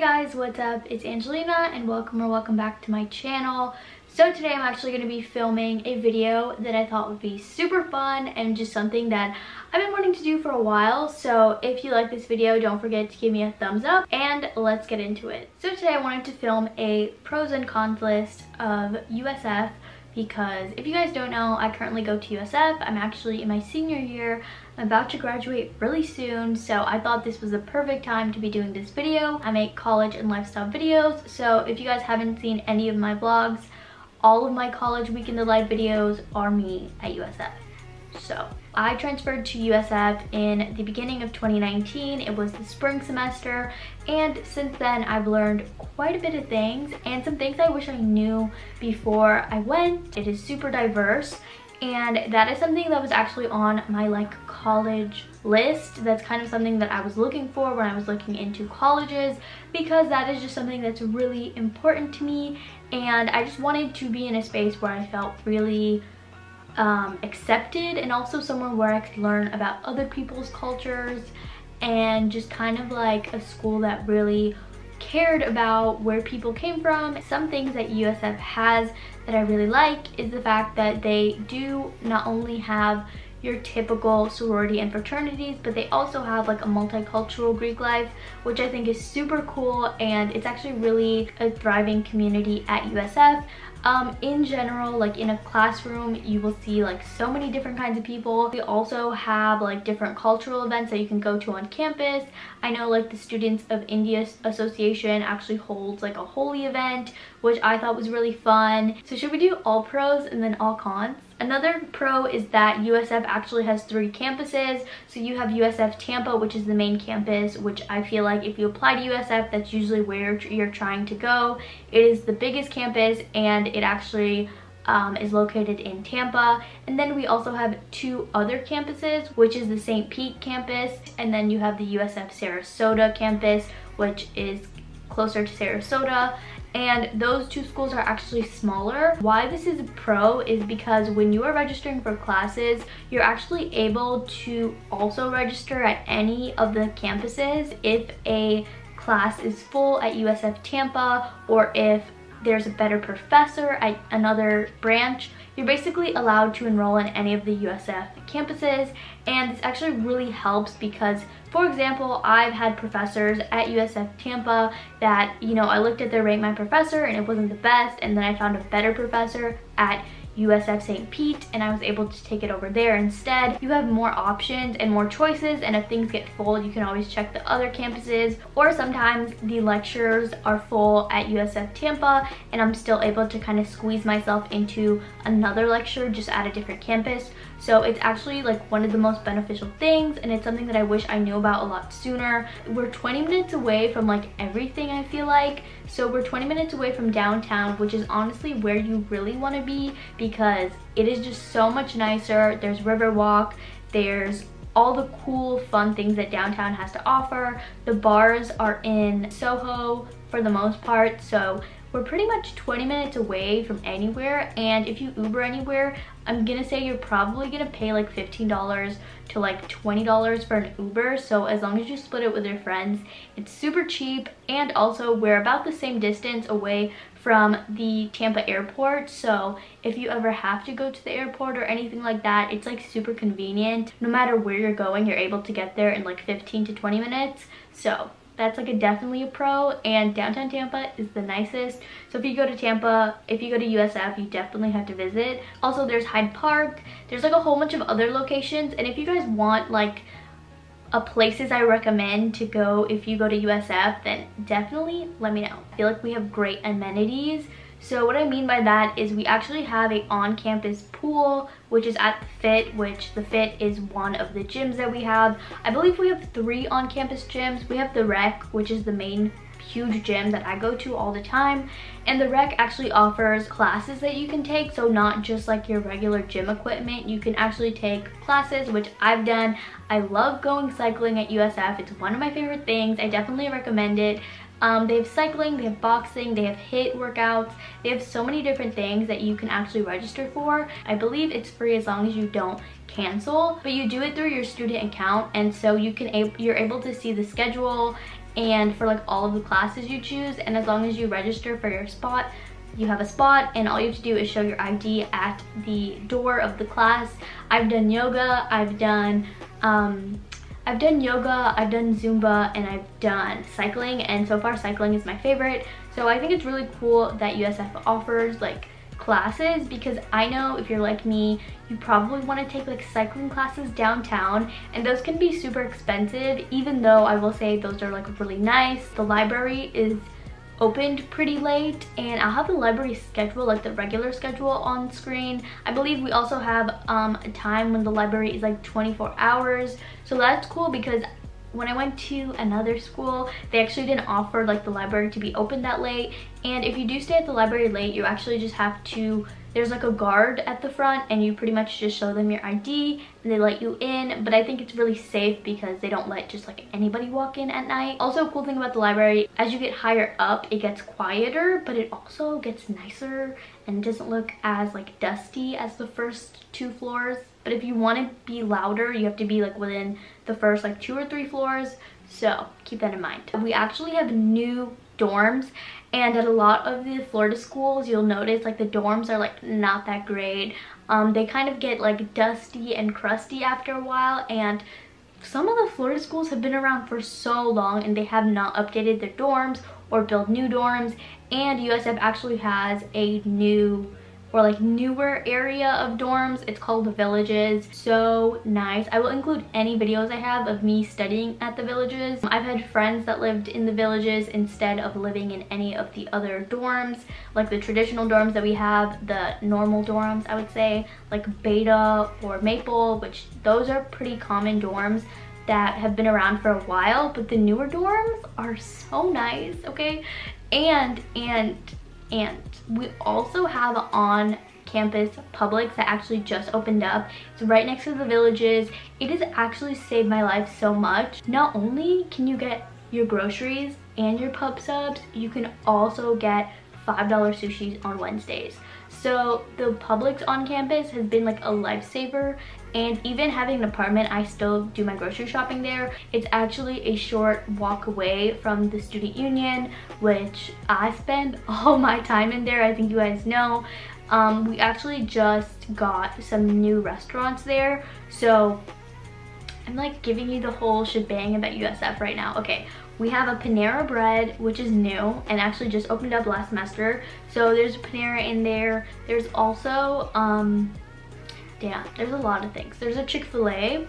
Guys, what's up? It's Angelina and welcome or welcome back to my channel. So today I'm actually going to be filming a video that I thought would be super fun and just something that I've been wanting to do for a while. So if you like this video, don't forget to give me a thumbs up and let's get into it. So today I wanted to film a pros and cons list of USF because if you guys don't know, I currently go to USF. I'm actually in my senior year. I'm about to graduate really soon, so I thought this was the perfect time to be doing this video. I make college and lifestyle videos, so if you guys haven't seen any of my vlogs, all of my college weekend of life videos are me at USF. So I transferred to USF in the beginning of 2019. It was the spring semester and since then I've learned quite a bit of things and some things I wish I knew before I went. It is super diverse and that is something that was actually on my like college list. That's kind of something that I was looking for when I was looking into colleges because that is just something that's really important to me. And I just wanted to be in a space where I felt really um, accepted and also somewhere where I could learn about other people's cultures and just kind of like a school that really cared about where people came from. Some things that USF has that I really like is the fact that they do not only have your typical sorority and fraternities, but they also have like a multicultural Greek life, which I think is super cool and it's actually really a thriving community at USF. Um, in general, like in a classroom, you will see like so many different kinds of people. We also have like different cultural events that you can go to on campus. I know like the Students of India Association actually holds like a Holi event, which I thought was really fun. So should we do all pros and then all cons? Another pro is that USF actually has three campuses. So you have USF Tampa, which is the main campus, which I feel like if you apply to USF, that's usually where you're trying to go. It is the biggest campus and it actually um, is located in Tampa. And then we also have two other campuses, which is the St. Pete campus, and then you have the USF Sarasota campus, which is closer to Sarasota and those two schools are actually smaller. Why this is a pro is because when you are registering for classes, you're actually able to also register at any of the campuses if a class is full at USF Tampa or if there's a better professor at another branch, you're basically allowed to enroll in any of the USF campuses and this actually really helps because for example I've had professors at USF Tampa that you know I looked at their rate my professor and it wasn't the best and then I found a better professor at USF St. Pete and I was able to take it over there instead. You have more options and more choices and if things get full you can always check the other campuses or sometimes the lectures are full at USF Tampa and I'm still able to kind of squeeze myself into another lecture just at a different campus. So it's actually like one of the most beneficial things and it's something that I wish I knew about a lot sooner. We're 20 minutes away from like everything I feel like. So we're 20 minutes away from downtown which is honestly where you really want to be because it is just so much nicer. There's Riverwalk, there's all the cool fun things that downtown has to offer. The bars are in Soho for the most part so we're pretty much 20 minutes away from anywhere and if you Uber anywhere, I'm gonna say you're probably gonna pay like $15 to like $20 for an Uber. So as long as you split it with your friends, it's super cheap and also we're about the same distance away from the Tampa airport. So if you ever have to go to the airport or anything like that, it's like super convenient. No matter where you're going, you're able to get there in like 15 to 20 minutes. So that's like a definitely a pro and downtown Tampa is the nicest. So if you go to Tampa, if you go to USF, you definitely have to visit. Also there's Hyde Park, there's like a whole bunch of other locations and if you guys want like a places I recommend to go if you go to USF, then definitely let me know. I feel like we have great amenities so what I mean by that is we actually have a on-campus pool, which is at the FIT, which the FIT is one of the gyms that we have. I believe we have three on-campus gyms. We have the Rec, which is the main huge gym that I go to all the time. And the Rec actually offers classes that you can take, so not just like your regular gym equipment. You can actually take classes, which I've done. I love going cycling at USF. It's one of my favorite things. I definitely recommend it. Um, they have cycling, they have boxing, they have HIIT workouts. They have so many different things that you can actually register for. I believe it's free as long as you don't cancel, but you do it through your student account and so you can you're able to see the schedule and for like all of the classes you choose and as long as you register for your spot you have a spot and all you have to do is show your ID at the door of the class. I've done yoga, I've done um, I've done yoga, I've done Zumba, and I've done cycling, and so far cycling is my favorite. So I think it's really cool that USF offers like classes because I know if you're like me, you probably want to take like cycling classes downtown and those can be super expensive even though I will say those are like really nice. The library is opened pretty late and I'll have the library schedule like the regular schedule on screen. I believe we also have um, a time when the library is like 24 hours. So that's cool because when I went to another school, they actually didn't offer like the library to be open that late. And if you do stay at the library late, you actually just have to there's like a guard at the front and you pretty much just show them your ID and they let you in but I think it's really safe because they don't let just like anybody walk in at night. Also a cool thing about the library as you get higher up it gets quieter but it also gets nicer and doesn't look as like dusty as the first two floors but if you want to be louder you have to be like within the first like two or three floors so keep that in mind. We actually have new dorms and at a lot of the Florida schools you'll notice like the dorms are like not that great um, they kind of get like dusty and crusty after a while and some of the Florida schools have been around for so long and they have not updated their dorms or built new dorms and USF actually has a new or like newer area of dorms. It's called the Villages. So nice. I will include any videos I have of me studying at the Villages. I've had friends that lived in the Villages instead of living in any of the other dorms, like the traditional dorms that we have, the normal dorms, I would say, like Beta or Maple, which those are pretty common dorms that have been around for a while, but the newer dorms are so nice, okay? And, and and we also have on campus Publix that actually just opened up. It's right next to the villages. It has actually saved my life so much. Not only can you get your groceries and your pub subs, you can also get $5 sushis on Wednesdays. So the Publix on campus has been like a lifesaver and even having an apartment I still do my grocery shopping there. It's actually a short walk away from the student union which I spend all my time in there I think you guys know. Um, we actually just got some new restaurants there so I'm like giving you the whole shebang about USF right now. Okay, we have a Panera Bread, which is new and actually just opened up last semester. So there's Panera in there. There's also, um, damn, there's a lot of things. There's a Chick-fil-A.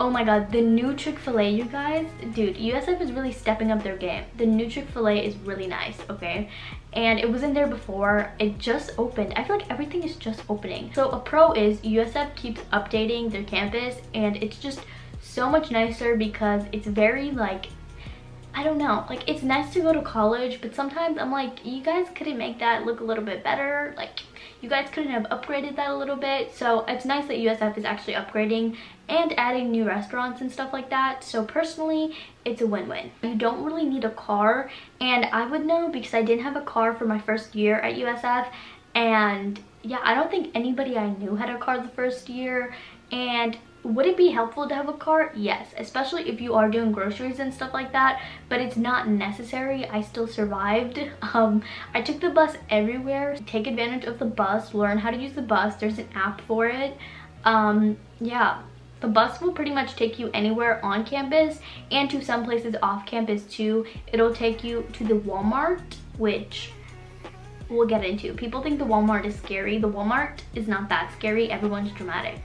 Oh my god, the new Chick-fil-A, you guys. Dude, USF is really stepping up their game. The new Chick-fil-A is really nice, okay? And it wasn't there before. It just opened. I feel like everything is just opening. So a pro is USF keeps updating their campus and it's just so much nicer because it's very like I don't know, like it's nice to go to college, but sometimes I'm like, you guys couldn't make that look a little bit better. Like you guys couldn't have upgraded that a little bit. So it's nice that USF is actually upgrading and adding new restaurants and stuff like that. So personally, it's a win-win. You don't really need a car and I would know because I didn't have a car for my first year at USF and yeah, I don't think anybody I knew had a car the first year and would it be helpful to have a car? Yes, especially if you are doing groceries and stuff like that, but it's not necessary. I still survived. Um, I took the bus everywhere. Take advantage of the bus, learn how to use the bus. There's an app for it. Um, yeah, the bus will pretty much take you anywhere on campus and to some places off campus too. It'll take you to the Walmart, which we'll get into. People think the Walmart is scary. The Walmart is not that scary. Everyone's dramatic.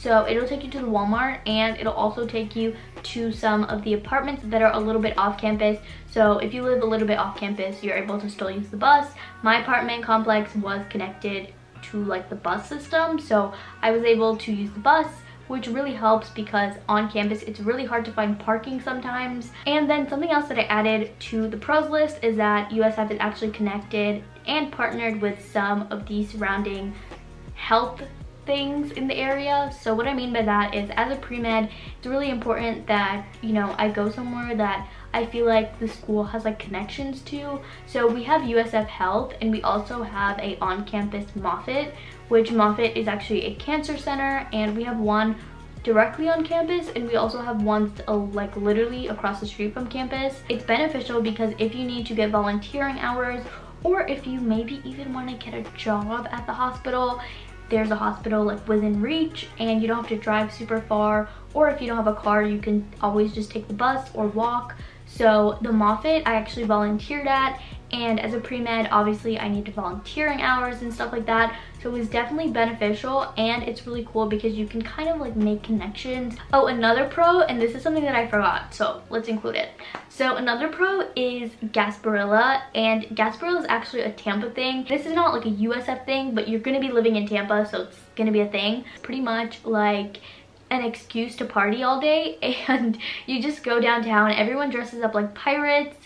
So it'll take you to the Walmart and it'll also take you to some of the apartments that are a little bit off campus. So if you live a little bit off campus, you're able to still use the bus. My apartment complex was connected to like the bus system. So I was able to use the bus which really helps because on campus it's really hard to find parking sometimes. And then something else that I added to the pros list is that USF is actually connected and partnered with some of the surrounding health things in the area. So what I mean by that is as a pre-med, it's really important that, you know, I go somewhere that I feel like the school has like connections to. So we have USF Health and we also have a on-campus Moffitt, which Moffitt is actually a cancer center and we have one directly on campus and we also have ones uh, like literally across the street from campus. It's beneficial because if you need to get volunteering hours or if you maybe even want to get a job at the hospital, there's a hospital like within reach and you don't have to drive super far or if you don't have a car you can always just take the bus or walk. So the Moffitt I actually volunteered at and as a pre-med obviously I need to volunteering hours and stuff like that so it was definitely beneficial and it's really cool because you can kind of like make connections. Oh another pro and this is something that I forgot so let's include it. So another pro is Gasparilla and Gasparilla is actually a Tampa thing. This is not like a USF thing but you're gonna be living in Tampa so it's gonna be a thing. Pretty much like an excuse to party all day and you just go downtown. Everyone dresses up like pirates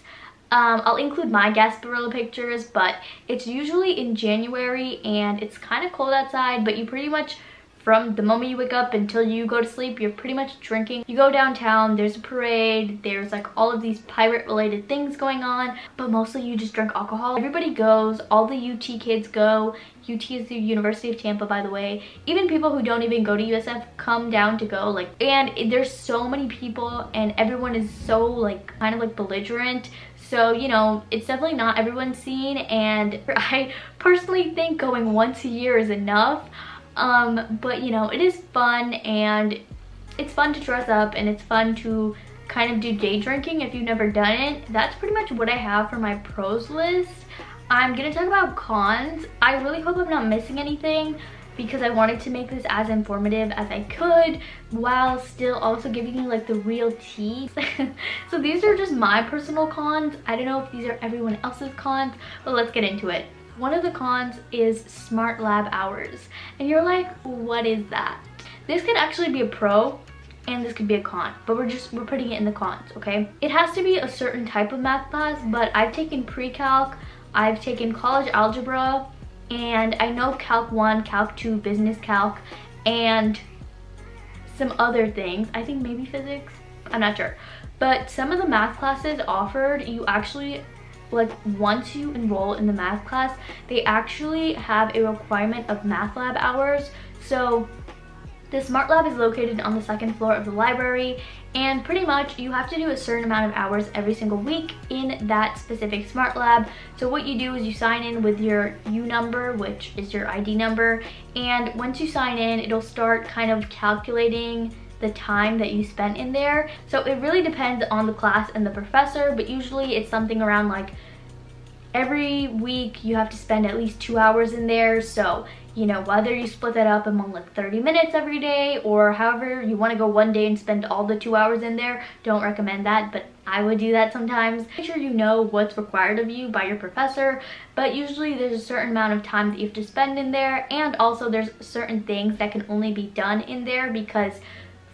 um, I'll include my Gasparilla pictures, but it's usually in January and it's kind of cold outside, but you pretty much from the moment you wake up until you go to sleep, you're pretty much drinking. You go downtown, there's a parade, there's like all of these pirate related things going on, but mostly you just drink alcohol. Everybody goes, all the UT kids go. UT is the University of Tampa, by the way. Even people who don't even go to USF come down to go, like, and there's so many people and everyone is so like kind of like belligerent. So, you know, it's definitely not everyone's scene and I personally think going once a year is enough. Um but you know it is fun and it's fun to dress up and it's fun to kind of do day drinking if you've never done it. That's pretty much what i have for my pros list. I'm gonna talk about cons. I really hope i'm not missing anything because I wanted to make this as informative as I could while still also giving you like the real tea. so these are just my personal cons. I don't know if these are everyone else's cons, but let's get into it. One of the cons is smart lab hours. And you're like, what is that? This could actually be a pro and this could be a con, but we're just, we're putting it in the cons, okay? It has to be a certain type of math class, but I've taken pre-calc, I've taken college algebra, and I know Calc 1, Calc 2, Business Calc, and some other things. I think maybe physics, I'm not sure. But some of the math classes offered, you actually like once you enroll in the math class, they actually have a requirement of math lab hours. So the Smart Lab is located on the second floor of the library and pretty much you have to do a certain amount of hours every single week in that specific Smart Lab. So what you do is you sign in with your U number, which is your ID number, and once you sign in, it'll start kind of calculating the time that you spent in there. So it really depends on the class and the professor, but usually it's something around like every week you have to spend at least two hours in there. So, you know, whether you split that up among like 30 minutes every day or however you want to go one day and spend all the two hours in there, don't recommend that, but I would do that sometimes. Make sure you know what's required of you by your professor, but usually there's a certain amount of time that you have to spend in there and also there's certain things that can only be done in there because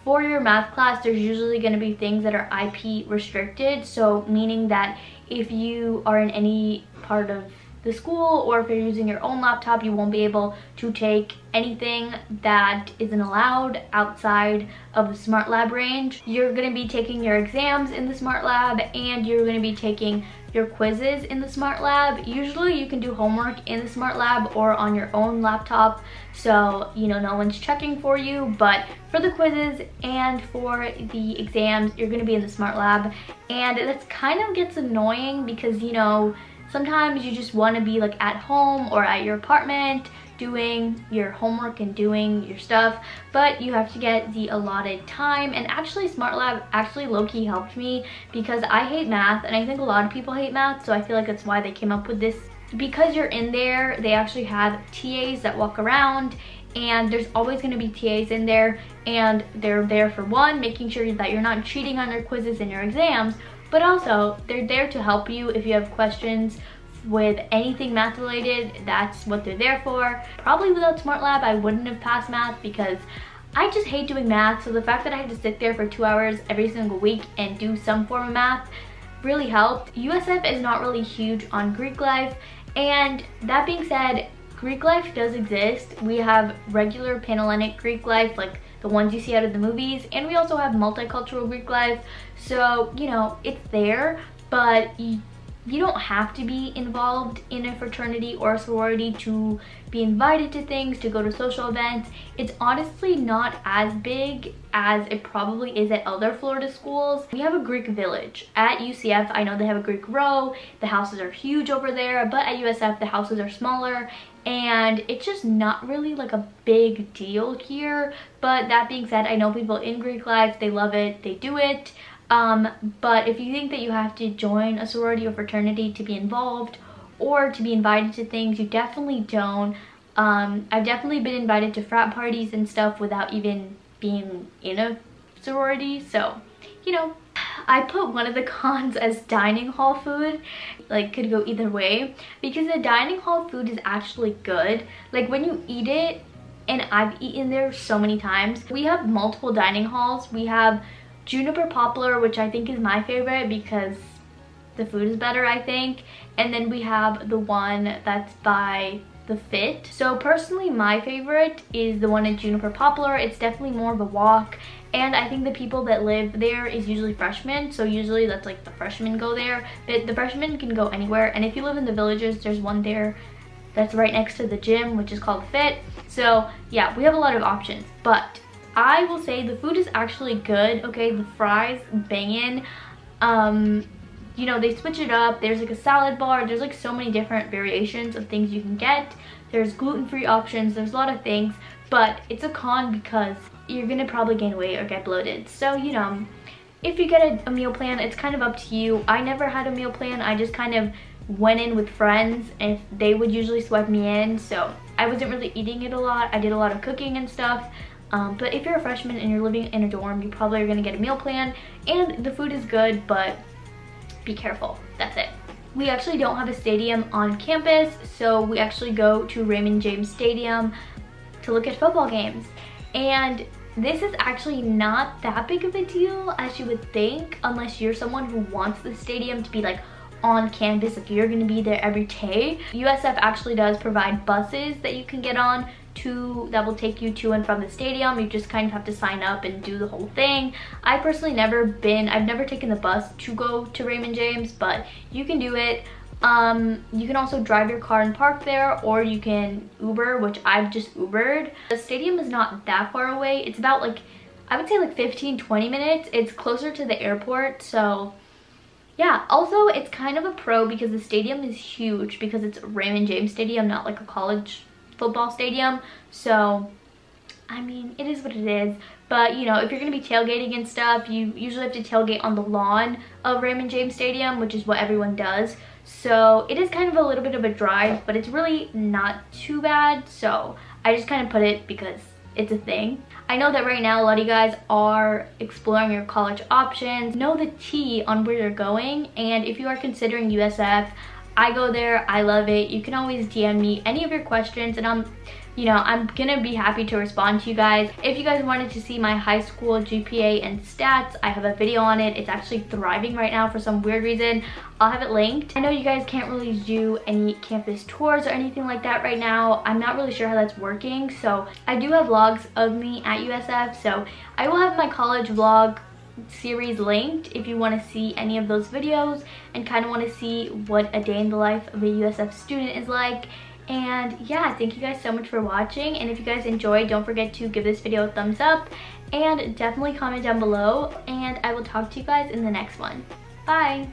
for your math class, there's usually going to be things that are IP restricted. So meaning that if you are in any part of the school or if you're using your own laptop you won't be able to take anything that isn't allowed outside of the smart lab range. You're going to be taking your exams in the smart lab and you're going to be taking your quizzes in the smart lab. Usually you can do homework in the smart lab or on your own laptop so you know no one's checking for you. But for the quizzes and for the exams you're going to be in the smart lab. And that kind of gets annoying because you know Sometimes you just want to be like at home or at your apartment doing your homework and doing your stuff but you have to get the allotted time and actually smart lab actually low-key helped me because i hate math and i think a lot of people hate math so i feel like that's why they came up with this. Because you're in there they actually have tas that walk around and there's always going to be TAs in there and they're there for one making sure that you're not cheating on your quizzes and your exams but also they're there to help you if you have questions with anything math related that's what they're there for. Probably without smart lab i wouldn't have passed math because i just hate doing math. So the fact that i had to sit there for two hours every single week and do some form of math really helped. Usf is not really huge on greek life. And that being said greek life does exist we have regular panhellenic greek life like the ones you see out of the movies. And we also have multicultural Greek life. So, you know, it's there, but you, you don't have to be involved in a fraternity or a sorority to be invited to things, to go to social events. It's honestly not as big as it probably is at other Florida schools. We have a Greek village. At UCF, I know they have a Greek row. The houses are huge over there, but at USF, the houses are smaller and it's just not really like a big deal here but that being said i know people in greek life they love it they do it um, but if you think that you have to join a sorority or fraternity to be involved or to be invited to things, you definitely don't. Um, I've definitely been invited to frat parties and stuff without even being in a sorority. So, you know, I put one of the cons as dining hall food. Like, could go either way. Because the dining hall food is actually good. Like, when you eat it, and I've eaten there so many times. We have multiple dining halls. We have Juniper Poplar, which I think is my favorite because the food is better, I think. And then we have the one that's by the Fit. So personally, my favorite is the one at Juniper Poplar. It's definitely more of a walk. And I think the people that live there is usually freshmen. So usually that's like the freshmen go there. But the freshmen can go anywhere. And if you live in the villages, there's one there that's right next to the gym, which is called Fit. So yeah, we have a lot of options. But I will say the food is actually good. Okay, the fries banging. Um, you know, they switch it up. There's like a salad bar. There's like so many different variations of things you can get. There's gluten-free options. There's a lot of things. But it's a con because you're going to probably gain weight or get bloated. So, you know, if you get a, a meal plan, it's kind of up to you. I never had a meal plan. I just kind of went in with friends and they would usually swipe me in. So I wasn't really eating it a lot. I did a lot of cooking and stuff. Um, but if you're a freshman and you're living in a dorm, you probably are going to get a meal plan. And the food is good, but be careful. That's it. We actually don't have a stadium on campus, so we actually go to Raymond James Stadium to look at football games. And this is actually not that big of a deal as you would think, unless you're someone who wants the stadium to be like on campus if you're gonna be there every day. USF actually does provide buses that you can get on to that will take you to and from the stadium. You just kind of have to sign up and do the whole thing. I personally never been i've never taken the bus to go to raymond james but you can do it. Um you can also drive your car and park there or you can uber which i've just ubered. The stadium is not that far away. It's about like i would say like 15 20 minutes. It's closer to the airport so yeah. Also it's kind of a pro because the stadium is huge because it's raymond james stadium not like a college football stadium. So, I mean, it is what it is. But, you know, if you're going to be tailgating and stuff, you usually have to tailgate on the lawn of Raymond James Stadium, which is what everyone does. So it is kind of a little bit of a drive, but it's really not too bad. So I just kind of put it because it's a thing. I know that right now a lot of you guys are exploring your college options. Know the T on where you're going. And if you are considering USF, I go there, I love it. You can always DM me any of your questions and I'm you know, I'm gonna be happy to respond to you guys. If you guys wanted to see my high school GPA and stats, I have a video on it. It's actually thriving right now for some weird reason. I'll have it linked. I know you guys can't really do any campus tours or anything like that right now. I'm not really sure how that's working. So I do have vlogs of me at USF. So I will have my college vlog series linked if you want to see any of those videos and kind of want to see what a day in the life of a USF student is like. And yeah, thank you guys so much for watching. And if you guys enjoyed, don't forget to give this video a thumbs up and definitely comment down below. And I will talk to you guys in the next one. Bye!